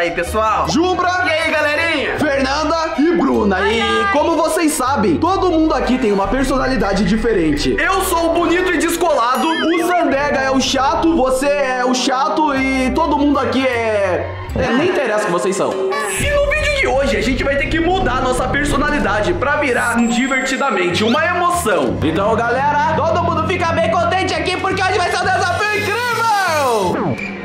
Fala aí, pessoal. Jumbra, E aí, galerinha? Fernanda e Bruna. E como vocês sabem, todo mundo aqui tem uma personalidade diferente. Eu sou o bonito e descolado, o Sandega é o chato, você é o chato e todo mundo aqui é. é nem interessa o que vocês são. E no vídeo de hoje a gente vai ter que mudar nossa personalidade pra virar um divertidamente, uma emoção. Então, galera, todo mundo fica bem contente aqui porque hoje vai ser um desafio incrível!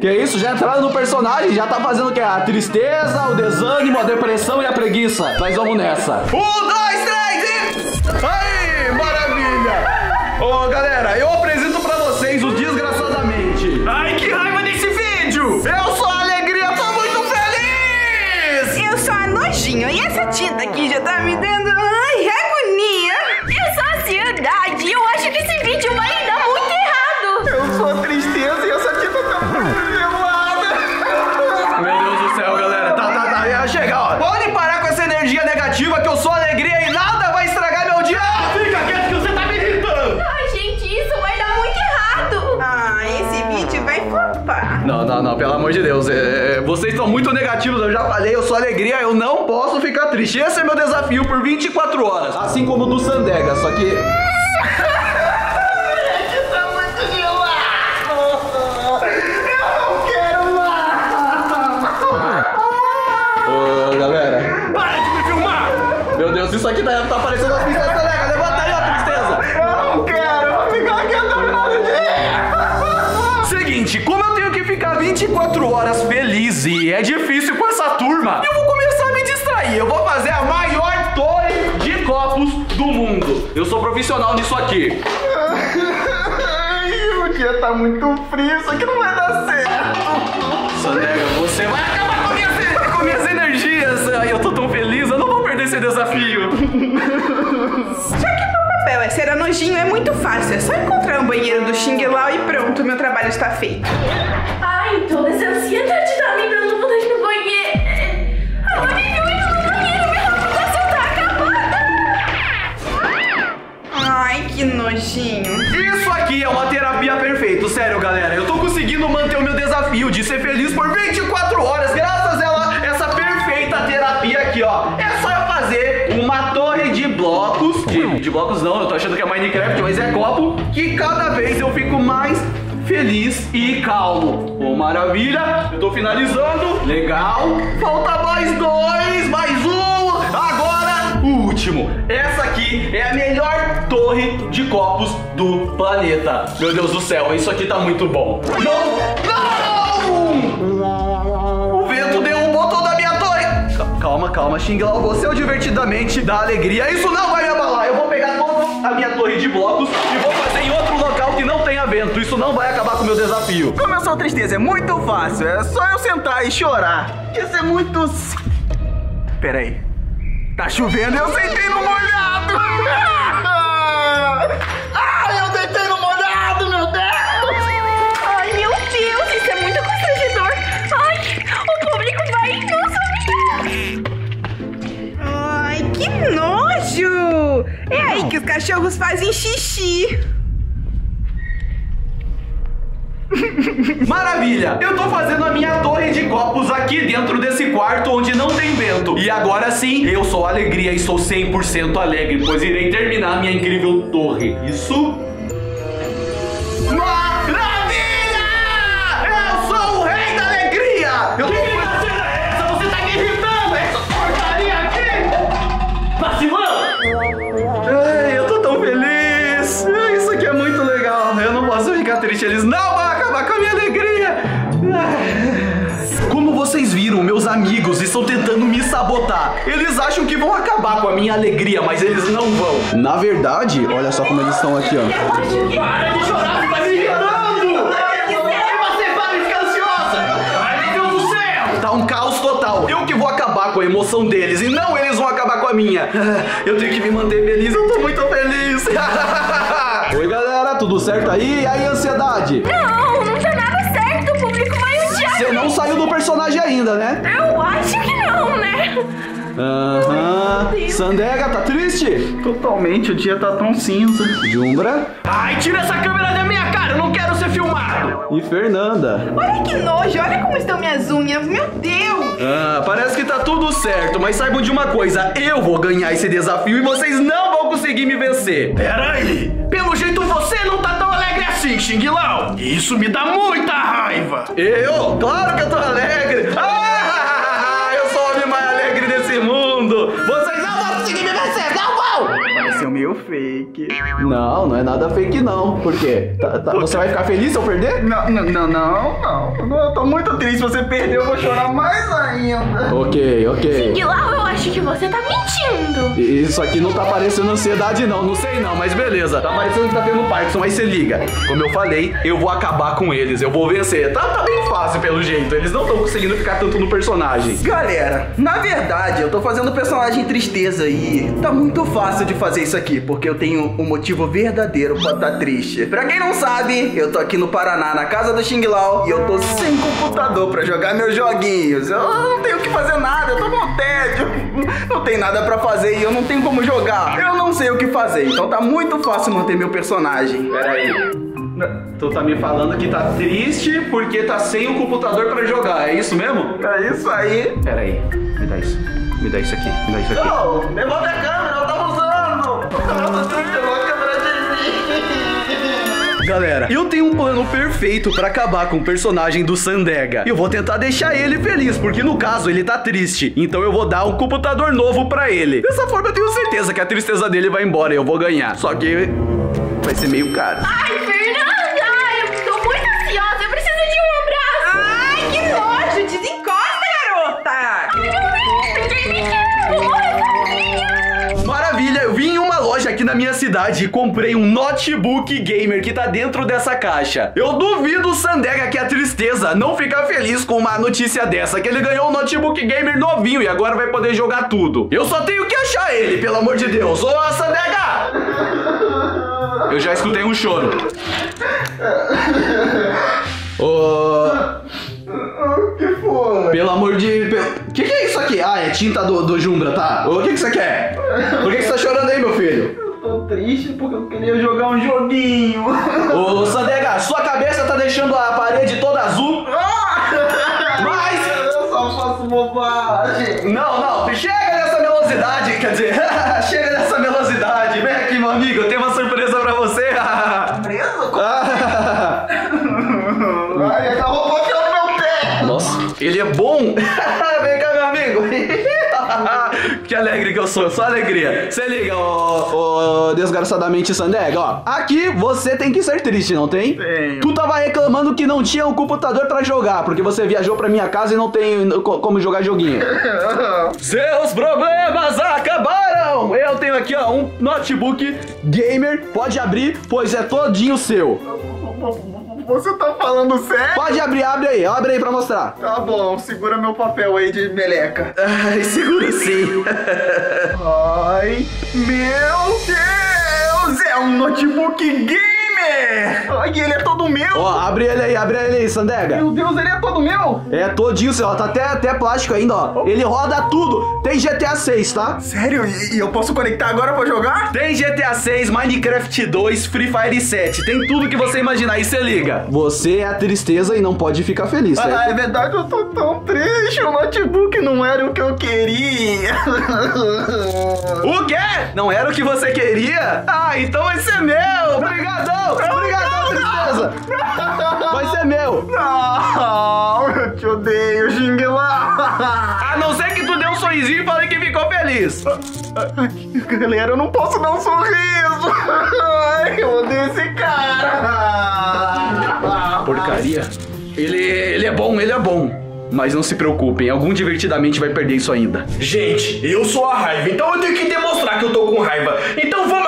Que isso, já entraram no personagem, já tá fazendo o que? A tristeza, o desânimo, a depressão e a preguiça. Mas vamos nessa. Um, dois, três e. Aí, maravilha! Ô, galera, eu apresento pra vocês o Desgraçadamente. Ai, que raiva desse vídeo! Eu sou a alegria, tô muito feliz! Eu sou a nojinho e essa tinta aqui já tá me dando ai, agonia. Eu sou a ansiedade e eu acho que esse vídeo vai dar muito errado. Eu sou a tristeza e essa amor de Deus. é, é, vocês estão muito negativos, eu já falei, eu sou alegria, eu não posso ficar triste. Esse é meu desafio por 24 horas. Assim como o do Sandega, só que. Ô, galera. Para de me filmar! Meu Deus, isso aqui tá, tá parecendo a tristeza 24 horas feliz e é difícil com essa turma, eu vou começar a me distrair. Eu vou fazer a maior torre de copos do mundo. Eu sou profissional nisso aqui. o dia tá muito frio, isso aqui não vai dar certo. Sandega, você vai acabar com minhas, com minhas energias. Ai, eu tô tão feliz, eu não vou perder esse desafio. Já que meu papel é ser a nojinho, é muito fácil. É só encontrar um banheiro do Xing Lao e pronto, meu trabalho está feito. Ai, toda maravilha, eu tô finalizando. Legal. Falta mais dois, mais um. Agora, o último. Essa aqui é a melhor torre de copos do planeta. Meu Deus do céu, isso aqui tá muito bom. Não! Não! O vento derrubou toda a minha torre. Ca- Calma, calma, Xing Lao, você é o divertidamente da alegria. Isso não vai me abalar. Eu vou pegar toda a minha torre de blocos e vou fazer Isso não vai acabar com o meu desafio. Como eu sou tristeza, é muito fácil. É só eu sentar e chorar. Isso é muito. Pera aí. Tá chovendo e eu sentei no molhado! Ai, eu deitei no molhado, meu Deus! Ai, meu Deus, isso é muito constrangedor. Ai, o público vai nos humilhar. Ai, que nojo. É aí que os cachorros fazem xixi. Maravilha! Eu tô fazendo a minha torre de copos aqui dentro desse quarto onde não tem vento. E agora sim, eu sou alegria e sou 100% alegre, pois irei terminar a minha incrível torre. Isso. Minha alegria, mas eles não vão. Na verdade, olha só como eles estão aqui, ó. Para de chorar, você tá me irritando! Você para de ficar ansiosa! Ai, meu Deus do céu! Um caos total. Eu que vou acabar com a emoção deles e não eles vão acabar com a minha. Eu tenho que me manter feliz, eu tô muito feliz. Oi, galera, tudo certo aí? E aí, ansiedade? Não, não tá nada certo. O público vai odiar. Você não saiu do personagem ainda, né? Eu acho que não, né? Aham. Sandega, tá triste? Totalmente, o dia tá tão cinza. Jumbra Ai, tira essa câmera da minha cara, eu não quero ser filmado. e Fernanda. Olha que nojo, olha como estão minhas unhas. Meu Deus! Ah, parece que tá tudo certo, mas saibam de uma coisa: eu vou ganhar esse desafio e vocês não vão conseguir me vencer. Pera aí, pelo jeito você não tá tão alegre assim, Xing Lao. Isso me dá muita raiva. Eu? Claro que eu tô alegre! Ah, Pareceu meio fake. Não, não é nada fake não. Por quê? Tá- tá- você vai ficar feliz se eu perder? Não, não, não, não, não. Eu tô muito triste. Se você perder, eu vou chorar mais ainda. Ok, ok. Guilau, eu acho que você tá mentindo. Isso aqui não tá parecendo ansiedade não, não sei não, mas beleza. Tá parecendo que tá tendo Parkinson, aí você liga. Como eu falei, eu vou acabar com eles, eu vou vencer. Tá, tá bem fácil pelo jeito, eles não estão conseguindo ficar tanto no personagem. Galera, na verdade, eu tô fazendo personagem tristeza e tá muito fácil de fazer isso aqui, porque eu tenho um motivo verdadeiro pra estar triste. Pra quem não sabe, eu tô aqui no Paraná, na casa do Xing Lao, e eu tô sem computador pra jogar meus joguinhos. Eu não tenho o que fazer nada, eu tô com tédio. Não tem nada pra fazer e eu não tenho como jogar. Eu não sei o que fazer, então tá muito fácil manter meu personagem. Pera aí. Tu tá me falando que tá triste porque tá sem um computador pra jogar, é isso mesmo? É isso aí. Pera aí, me dá isso. Me dá isso aqui, me dá isso aqui. Não, devolve a câmera, eu tava Galera, eu tenho um plano perfeito pra acabar com o personagem do Sandega. Eu vou tentar deixar ele feliz, porque no caso ele tá triste. Então eu vou dar um computador novo pra ele. Dessa forma eu tenho certeza que a tristeza dele vai embora e eu vou ganhar. Só que vai ser meio caro. Ai, e comprei um notebook gamer que tá dentro dessa caixa. Eu duvido o Sandega que a tristeza não ficar feliz com uma notícia dessa, que ele ganhou um notebook gamer novinho e agora vai poder jogar tudo. Eu só tenho que achar ele, pelo amor de Deus. Ô, Sandega! Eu já escutei um choro. Ô... que foi? Pelo amor de. O que, que é isso aqui? Ah, é tinta do, do Jumbra, tá? O que, que você quer? Por que, que você tá chorando aí, meu filho? Eu triste porque eu queria jogar um joguinho. Ô, Sandega, sua cabeça tá deixando a parede toda azul. Mas. Eu só faço bobagem. Não, não, chega dessa velocidade, quer dizer, chega dessa velocidade. Vem aqui, meu amigo, eu tenho uma surpresa pra você. Preso? Ah, Ai, essa roupa tá no meu pé. Nossa, ele é bom. Vem cá, meu amigo. Que alegre que eu sou, só alegria. Você liga, ô, ô desgraçadamente Sandega, ó. Aqui você tem que ser triste, não tem? Tenho. Tu tava reclamando que não tinha um computador pra jogar, porque você viajou pra minha casa e não tem co- como jogar joguinho. Seus problemas acabaram! Eu tenho aqui, ó, um notebook gamer. Pode abrir, pois é todinho seu. Você tá falando sério? Pode abrir, abre aí, abre aí pra mostrar. Tá bom, segura meu papel aí de meleca. Ai, seguro sim. Ai, meu Deus! É um notebook gamer! Ai, ele é todo meu! Ó, abre ele aí, abre ele aí, Sandega. Meu Deus, ele é todo meu! É todinho seu, ó, tá até, até plástico ainda, ó. Ele roda tudo. Tem GTA 6, tá? Sério? E, e eu posso conectar agora pra jogar? Tem GTA 6, Minecraft 2, Free Fire 7. Tem tudo que você imaginar. Aí você liga. Você é a tristeza e não pode ficar feliz, certo? Ah, é verdade, eu tô tão triste. O notebook não era o que eu queria. O quê? Não era o que você queria? Ah, então vai ser meu! Obrigadão! Obrigadão, tristeza! Vai ser meu! Não, eu te odeio, Xing. A não ser que tu dê um sorrisinho e fale que ficou feliz. Galera, eu não posso dar um sorriso. Ai, eu odeio esse cara. Porcaria. Ele, ele é bom, ele é bom. Mas não se preocupem, algum divertidamente vai perder isso ainda. Gente, eu sou a raiva, então eu tenho que demonstrar que eu tô com raiva. Então vamos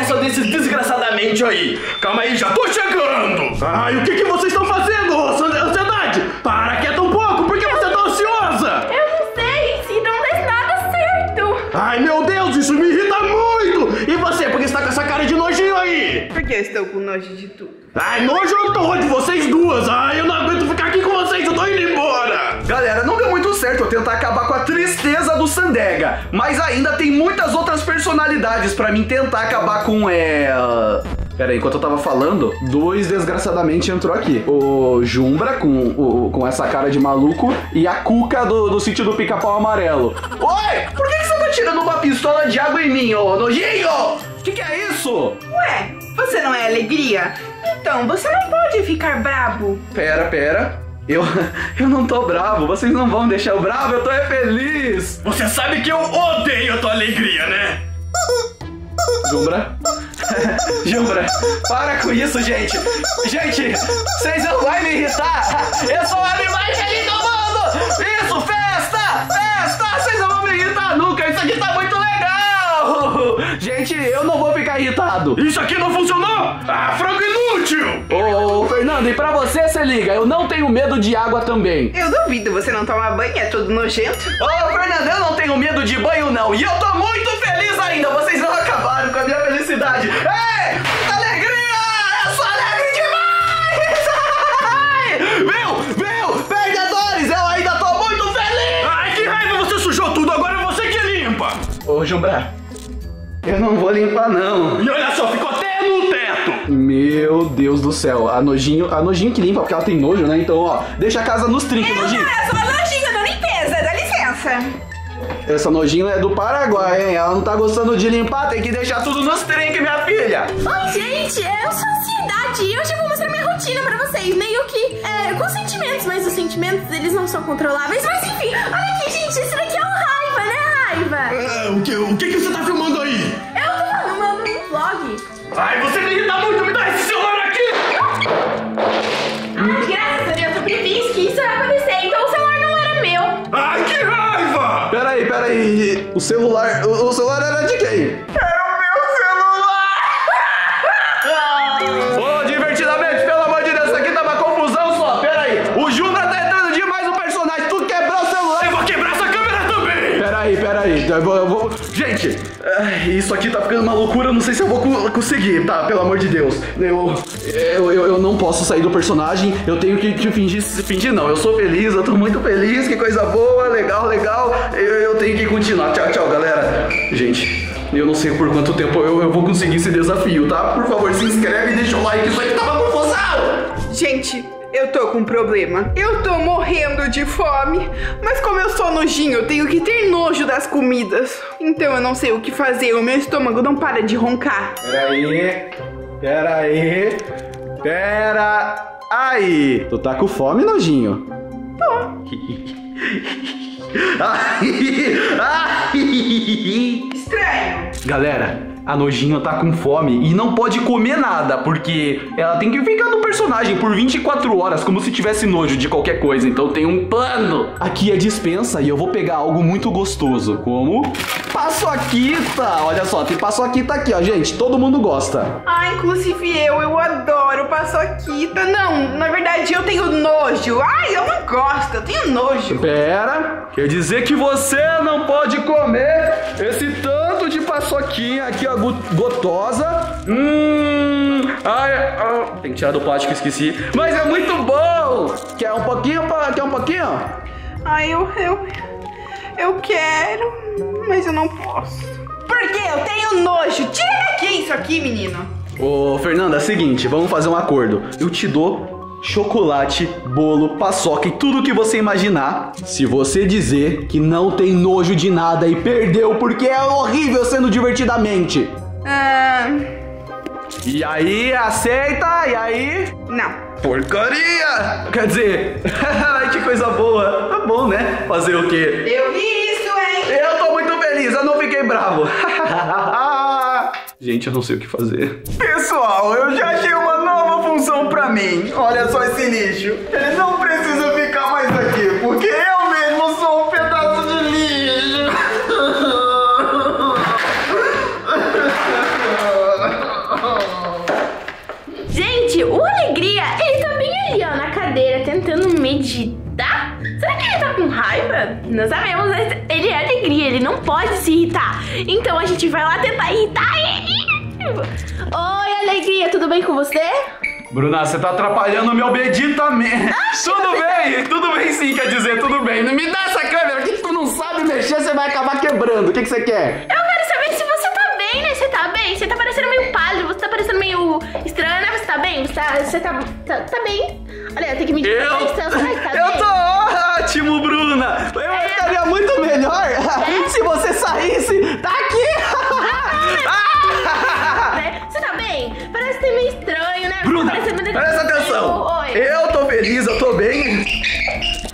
acabar com a festa desses desgraçadamente aí. Calma aí, já tô chegando. Ai, o que, que vocês estão fazendo, ansiedade? Para quieta um pouco, por que você tá ansiosa? Eu não sei se não der nada certo. Ai, meu Deus, isso me irrita muito. E você, por que você tá com essa cara de nojinho aí? Por quê? eu estou com nojo de tudo. Ai, nojo eu tô de vocês duas. Ai, eu não aguento ficar aqui com vocês, eu tô indo embora. Galera, não deu muito certo eu tentar acabar com a tristeza do Sandega, mas ainda tem muitas outras personalidades pra mim tentar acabar com ela. Pera aí, enquanto eu tava falando, dois desgraçadamente entrou aqui. O Jumbra com, o- com essa cara de maluco e a Cuca do, do sítio do pica-pau amarelo. Oi! Por que, que você tá tirando uma pistola de água em mim, ô nojinho? O que, que é isso? Ué, você não é alegria? Então, você não pode ficar brabo. Pera, pera. Eu, eu não tô bravo, vocês não vão deixar eu bravo, eu tô é feliz. Você sabe que eu odeio a tua alegria, né? Jumbra. Jumbra, para com isso, gente. Gente, vocês não vão me irritar. Eu sou o homem mais feliz irritado. Isso aqui não funcionou? Ah, frango inútil! Ô, ô, Fernando, e pra você, se liga, eu não tenho medo de água também. Eu duvido, você não toma banho, é todo nojento. Ô, Fernando, eu não tenho medo de banho, não. E eu tô muito feliz ainda. Vocês não acabaram com a minha felicidade. Ei, muita alegria! Eu sou alegre demais! Viu? Viu? Perdedores, eu ainda tô muito feliz! Ai, que raiva, você sujou tudo, agora é você que limpa! Ô, Jumbra, eu não vou limpar, não. E olha só, ficou até no teto! Meu Deus do céu. A Nojinho, a Nojinho que limpa, porque ela tem nojo, né? Então, ó, deixa a casa nos trinques, Nojinho. é só nojinho da limpeza, dá licença. Essa Nojinho é do Paraguai, hein? Ela não tá gostando de limpar, tem que deixar tudo nos trinques, minha filha. Oi, gente, eu sou a Ansiedade e hoje eu vou mostrar minha rotina pra vocês. Meio que é, com sentimentos, mas os sentimentos eles não são controláveis. Mas enfim, olha aqui, gente, esse daqui é Raiva? Ah, o, que, o que, que você tá filmando aí? Eu tô filmando um vlog. Ai, você me irrita muito, me dá esse celular aqui! Ai, graças a Deus, eu previ que isso ia acontecer, então o celular não era meu. Ai, que raiva! Peraí, peraí. O celular. O, o celular isso aqui tá ficando uma loucura. Não sei se eu vou co- conseguir, tá? Pelo amor de Deus. Eu, eu, eu, eu não posso sair do personagem. Eu tenho que, que fingir. Fingir não. Eu sou feliz, eu tô muito feliz. Que coisa boa, legal, legal. Eu, eu tenho que continuar. Tchau, tchau, galera. Gente. Eu não sei por quanto tempo eu, eu vou conseguir esse desafio, tá? Por favor, se inscreve e deixa o like. Isso aqui tá uma confusão! Gente, eu tô com um problema. Eu tô morrendo de fome. Mas como eu sou nojinho, eu tenho que ter nojo das comidas. Então eu não sei o que fazer. O meu estômago não para de roncar. Peraí, peraí, pera aí. Tu tá com fome, nojinho? Ai, ai. Estranho. Galera, a Nojinho tá com fome e não pode comer nada, porque ela tem que ficar no personagem por 24 horas, como se tivesse nojo de qualquer coisa. Então tem um plano. Aqui é dispensa e eu vou pegar algo muito gostoso, como paçoquita. Olha só, tem paçoquita aqui, ó, gente. Todo mundo gosta. Ah, inclusive eu, eu adoro paçoquita. Não, na verdade eu tenho nojo. Ai, eu não gosto, eu tenho nojo. Pera, quer dizer que você não pode comer aqui, ó, go- gotosa. Hum, ai, ah, tem que tirar do plástico, esqueci. Mas é muito bom. Quer um pouquinho? pa- Quer um pouquinho? Ai, eu, eu, eu quero, mas eu não posso. Porque eu tenho nojo. Tira daqui isso aqui, menino. Ô, Fernanda, é o seguinte, vamos fazer um acordo. Eu te dou chocolate, bolo, paçoca e tudo que você imaginar. Se você dizer que não tem nojo de nada e perdeu porque é horrível sendo divertidamente. Ah, E aí, aceita? E aí? não. Porcaria! Quer dizer, que coisa boa. Tá bom, né? Fazer o quê? Eu vi isso, hein? Eu tô muito feliz, eu não fiquei bravo. Gente, eu não sei o que fazer. Pessoal, eu já achei uma nova função pra mim. Olha só esse lixo. Ele não precisa ficar mais aqui, porque eu mesmo sou um pedaço de lixo. Gente, o Alegria, ele tá bem ali, ó, na cadeira, tentando meditar. Será que ele tá com raiva? Não sabemos, mas ele é alegria, ele não pode se irritar. Então a gente vai lá tentar irritar ele. Oi, alegria, tudo bem com você? Bruna, você tá atrapalhando o meu meditamento. tudo bem, tudo bem sim, quer dizer, tudo bem. Me dá essa câmera que tu não sabe mexer, você vai acabar quebrando. O que, que você quer? Eu quero saber se você tá bem, né? Você tá bem? Você tá parecendo meio pálido, você tá parecendo meio estranho, né? Você tá bem? Você tá, você tá, tá, tá bem? Olha, tem que medir Eu, a distância, mas tá eu tô ótimo, Bruna. Eu É. ficaria muito melhor se você saísse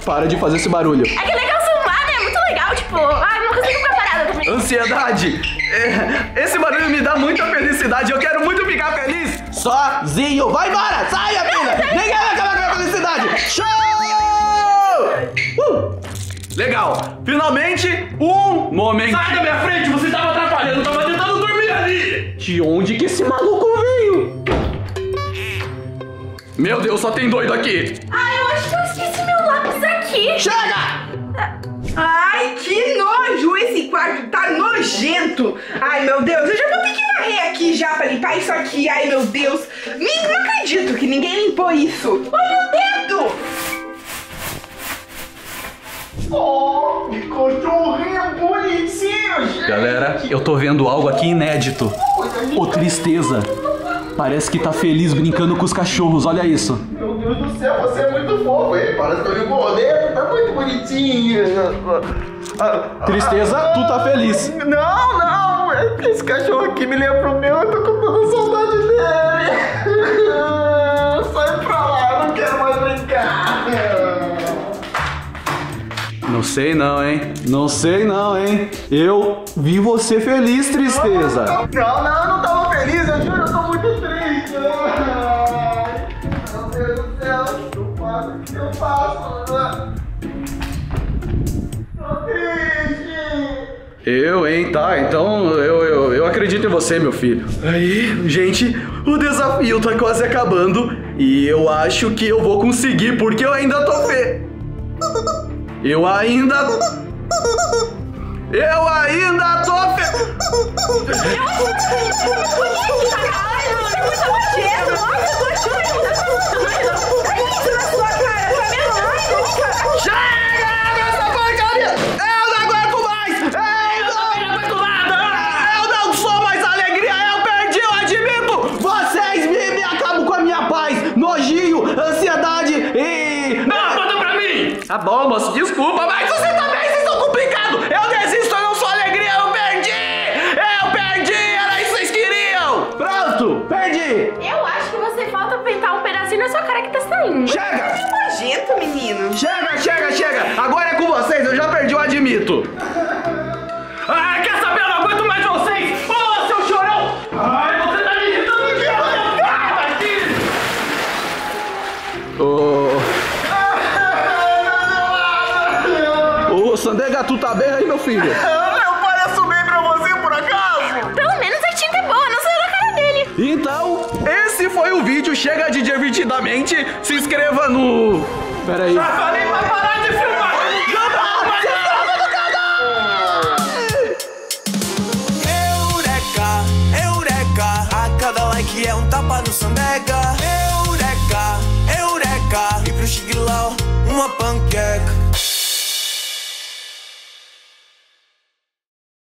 Para de fazer esse barulho. É que é legal filmar, né? É muito legal, tipo... Ai, não consigo ficar parada também. Ansiedade. É, esse barulho me dá muita felicidade. Eu quero muito ficar feliz. Sozinho. Vai embora. Saia, filha. Ninguém vai acabar com a minha felicidade. Show! Uh! Legal. Finalmente, um momento. Sai da minha frente, você tava atrapalhando, tava tentando dormir ali! De onde que esse maluco veio? Meu Deus, só tem doido aqui. Ai, aqui. Chega! Ai, que nojo! Esse quarto tá nojento! Ai, meu Deus, eu já vou ter que varrer aqui já pra limpar isso aqui. Ai, meu Deus! Nem, não acredito que ninguém limpou isso! Olha o dedo! Oh, que cachorrinho bonitinho! Galera, eu tô vendo algo aqui inédito. Ô, tristeza. Parece que tá feliz brincando com os cachorros, olha isso. Meu Deus do céu, você é muito fofo, hein? Parece que eu muito bonitinho. Tristeza, tu tá feliz. Não, não, esse cachorro aqui me lembra o meu, eu tô com toda saudade dele. Sai pra lá, eu não quero mais brincar. Não sei não, hein? Não sei não, hein? Eu vi você feliz, tristeza. Não, não, não Eu, hein? Tá, então eu, eu, eu acredito em você, meu filho. Aí, gente, o desafio tá quase acabando e eu acho que eu vou conseguir porque eu ainda tô fe... Eu ainda... Eu ainda tô fe... Tá bom, moço, desculpa, mas você também, vocês estão complicados! Eu desisto, eu não sou alegria, eu perdi! Eu perdi, era isso que vocês queriam! Pronto, perdi! Eu acho que você falta pintar um pedacinho na sua cara que tá saindo. Chega! Nojento, menino! Chega, chega, chega! Agora é com vocês, eu já perdi, eu admito! Sandega, tu tá bem aí, meu filho? Eu pareço bem pra você, por acaso? Pelo menos a tinta é boa, não saiu da cara dele. Então, esse foi o vídeo. Chega de divertidamente. Se inscreva no. Pera aí. Já falei pra parar de filmar! Eureka, eureka, a cada like é um tapa no sandega. Eureka, eureka, e pro Xiglau uma panqueca.